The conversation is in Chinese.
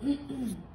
嗯 嗯